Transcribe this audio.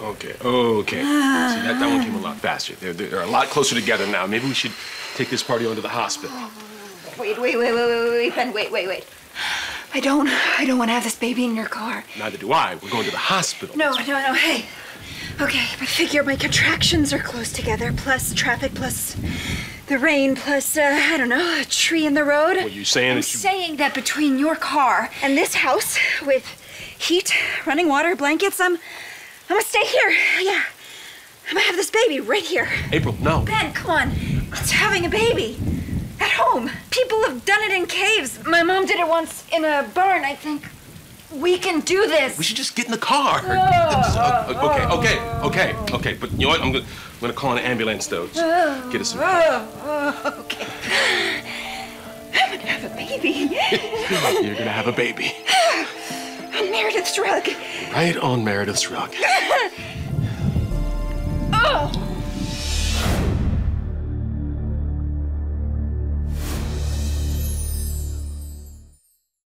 Okay, okay. See, that, that one came a lot faster. They're, they're a lot closer together now. Maybe we should take this party on to the hospital. Wait, wait, wait, wait, wait, wait, Ben, wait, wait, wait. I don't, I don't want to have this baby in your car. Neither do I. We're going to the hospital. No, no, no, hey. Okay, but figure my contractions are close together, plus traffic, plus the rain, plus, uh, I don't know, a tree in the road. What are you saying I'm is you- saying that between your car and this house with heat, running water, blankets, I'm, I'm gonna stay here. Yeah. I'm gonna have this baby right here. April, no. Ben, come on. It's having a baby. At home. People have done it in caves. My mom did it once in a barn, I think. We can do this. We should just get in the car. Uh, okay, okay, okay, okay. But you know what? I'm gonna, I'm gonna call an ambulance though. Just Get us some. Oh, okay. I'm gonna have a baby. You're gonna have a baby. Meredith's rug. Right on Meredith's rug.